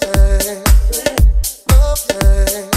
Lovely, love.